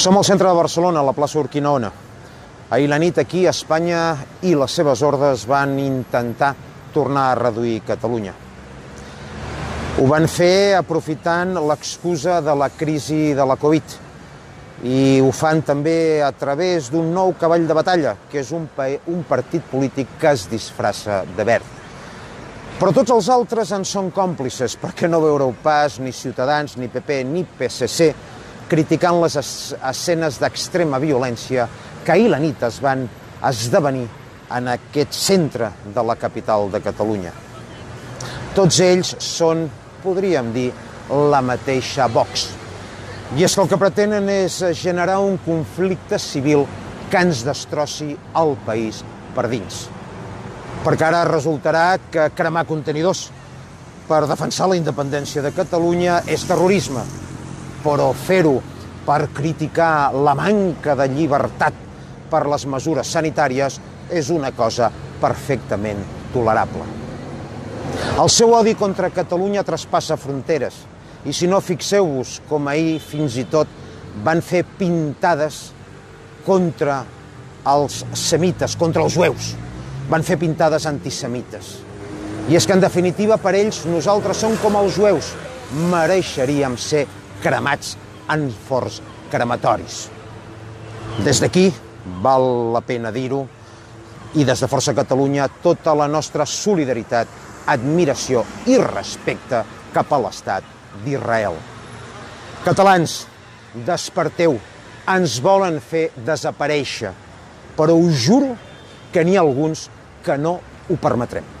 Som al centre de Barcelona, a la plaça Urquinaona. Ahir la nit aquí, Espanya i les seves hordes van intentar tornar a reduir Catalunya. Ho van fer aprofitant l'excusa de la crisi de la Covid i ho fan també a través d'un nou cavall de batalla, que és un, un partit polític que es disfressa de verd. Però tots els altres en són còmplices, perquè no veureu pas ni Ciutadans, ni PP, ni PSC criticant les escenes d'extrema violència que ahir la nit es van esdevenir en aquest centre de la capital de Catalunya. Tots ells són, podríem dir, la mateixa Vox. I és que el que pretenen és generar un conflicte civil que ens destrossi el país per dins. Perquè ara resultarà que cremar contenidors per defensar la independència de Catalunya és terrorisme, però fer-ho per criticar la manca de llibertat per les mesures sanitàries és una cosa perfectament tolerable. El seu odi contra Catalunya traspassa fronteres i si no, fixeu-vos com ahir fins i tot van fer pintades contra els semites, contra els jueus. Van fer pintades antisemites. I és que, en definitiva, per ells, nosaltres som com els jueus. Mereixeríem ser cremats en forts crematoris. Des d'aquí, val la pena dir-ho, i des de Força Catalunya tota la nostra solidaritat, admiració i respecte cap a l'estat d'Israel. Catalans, desperteu, ens volen fer desaparèixer, però us juro que n'hi ha alguns que no ho permetrem.